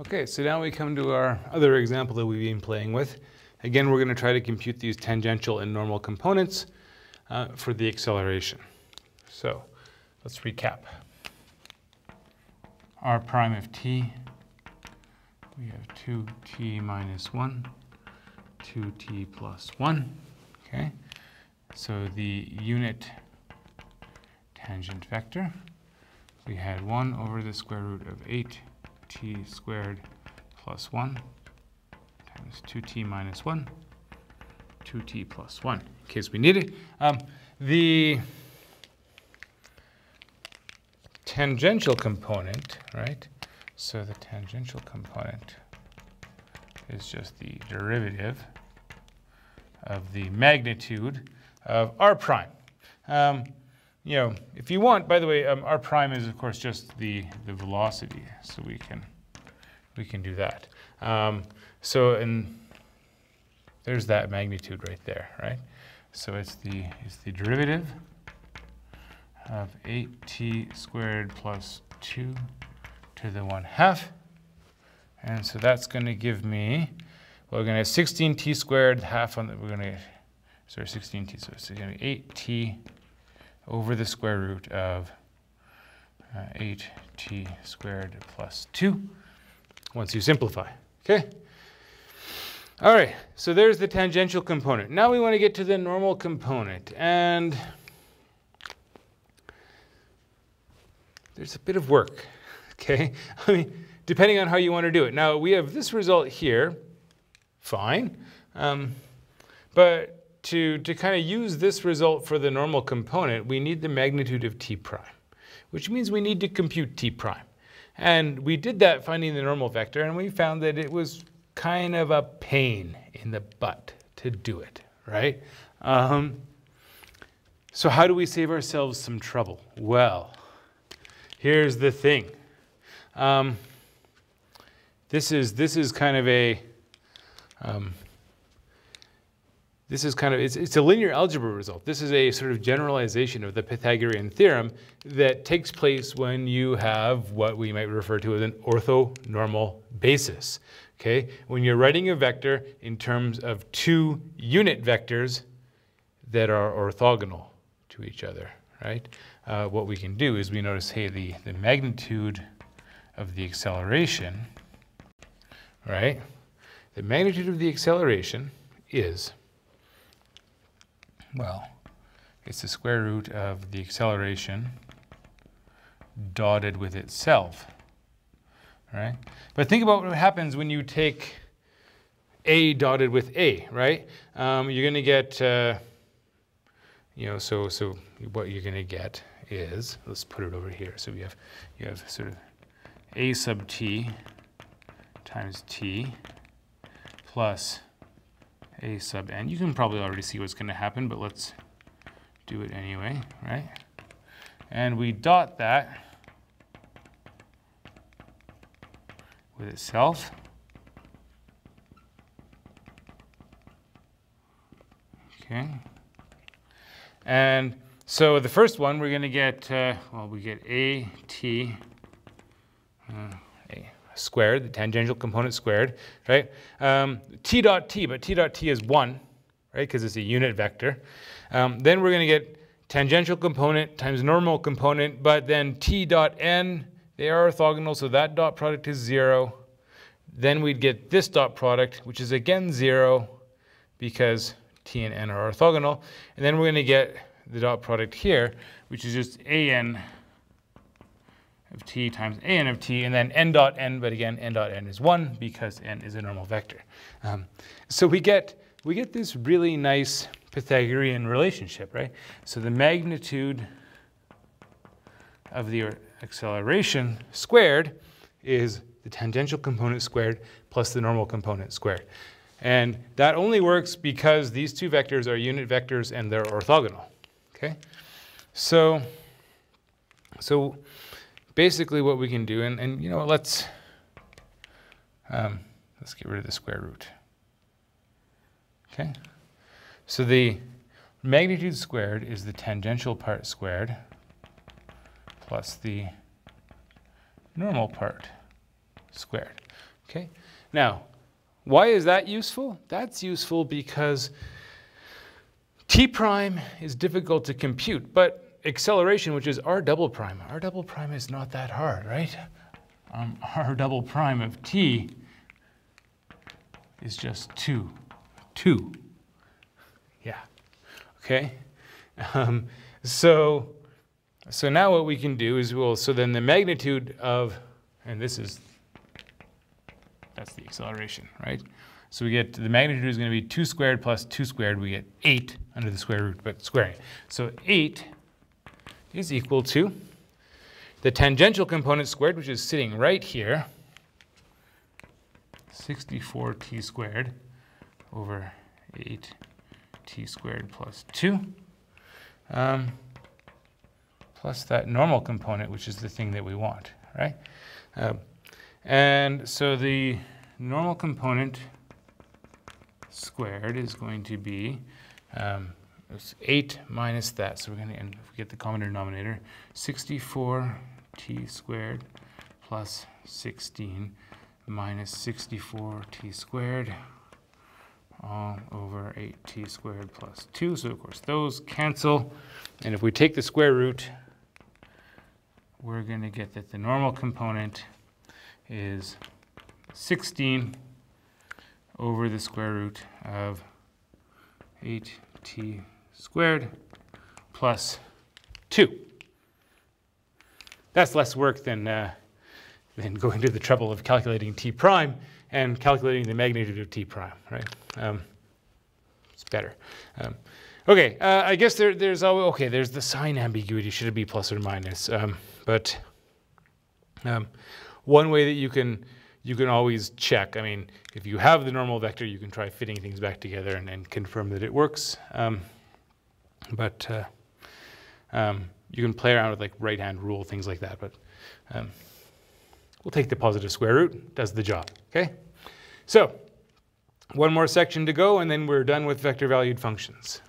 Okay, so now we come to our other example that we've been playing with. Again, we're going to try to compute these tangential and normal components uh, for the acceleration. So let's recap. r prime of t, we have 2t minus 1, 2t plus 1. Okay, so the unit tangent vector, we had 1 over the square root of 8 t squared plus 1 times 2t minus 1, 2t plus 1, in case we need it. Um, the tangential component, right? So the tangential component is just the derivative of the magnitude of r prime. Um, you know, if you want, by the way, um, r prime is of course just the, the velocity, so we can, we can do that. Um, so, and there's that magnitude right there, right? So it's the, it's the derivative of 8t squared plus 2 to the 1 half. And so that's going to give me, well, we're going to have 16t squared, half on the, we're going to, sorry, 16t, so it's going to be 8t over the square root of uh, 8t squared plus 2 once you simplify. Okay? All right, so there's the tangential component. Now we want to get to the normal component. And there's a bit of work, okay? I mean, depending on how you want to do it. Now, we have this result here, fine. Um, but to, to kind of use this result for the normal component, we need the magnitude of t prime, which means we need to compute t prime. And we did that finding the normal vector, and we found that it was kind of a pain in the butt to do it, right? Um, so how do we save ourselves some trouble? Well, here's the thing. Um, this is this is kind of a um, this is kind of, it's, it's, a linear algebra result. This is a sort of generalization of the Pythagorean theorem that takes place when you have what we might refer to as an orthonormal basis. Okay, when you're writing a vector in terms of two unit vectors that are orthogonal to each other, right? Uh, what we can do is we notice, hey, the, the magnitude of the acceleration, right? The magnitude of the acceleration is well, it's the square root of the acceleration dotted with itself, right? But think about what happens when you take a dotted with a, right? Um, you're going to get, uh, you know, so so what you're going to get is, let's put it over here. So we have, you have sort of a sub t times t plus a sub n. You can probably already see what's going to happen, but let's do it anyway, right? And we dot that with itself. Okay. And so the first one, we're going to get, uh, well, we get a t uh, squared, the tangential component squared, right? Um, t dot t, but t dot t is 1, right, because it's a unit vector. Um, then we're going to get tangential component times normal component, but then t dot n, they are orthogonal, so that dot product is 0. Then we'd get this dot product, which is again 0, because t and n are orthogonal. And then we're going to get the dot product here, which is just an of t times a n of t, and then n dot n, but again, n dot n is 1 because n is a normal vector. Um, so we get, we get this really nice Pythagorean relationship, right? So the magnitude of the acceleration squared is the tangential component squared plus the normal component squared. And that only works because these two vectors are unit vectors and they're orthogonal, okay? So, so basically what we can do, and, and you know, let's, um, let's get rid of the square root. Okay? So the magnitude squared is the tangential part squared plus the normal part squared. Okay? Now, why is that useful? That's useful because t prime is difficult to compute, but acceleration, which is r double prime, r double prime is not that hard, right? Um, r double prime of t is just 2. 2. Yeah. Okay? Um, so, so now what we can do is we'll, so then the magnitude of, and this is, that's the acceleration, right? So we get, the magnitude is going to be 2 squared plus 2 squared. We get 8 under the square root, but squaring. So 8 is equal to the tangential component squared, which is sitting right here, 64t squared over 8t squared plus 2, um, plus that normal component, which is the thing that we want, right? Um, and so the normal component squared is going to be um, 8 minus that. So we're going to end, get the common denominator, 64t squared plus 16 minus 64t squared all over 8t squared plus 2. So of course those cancel. And if we take the square root, we're going to get that the normal component is 16 over the square root of 8t squared plus 2. That's less work than uh, than going to the trouble of calculating t prime and calculating the magnitude of t prime, right? Um, it's better. Um, okay, uh, I guess there, there's always, okay, there's the sign ambiguity. Should it be plus or minus? Um, but um, one way that you can you can always check. I mean, if you have the normal vector, you can try fitting things back together and, and confirm that it works. But uh, um, you can play around with like right hand rule, things like that. But um, We'll take the positive square root, does the job, okay? So, one more section to go and then we're done with vector valued functions.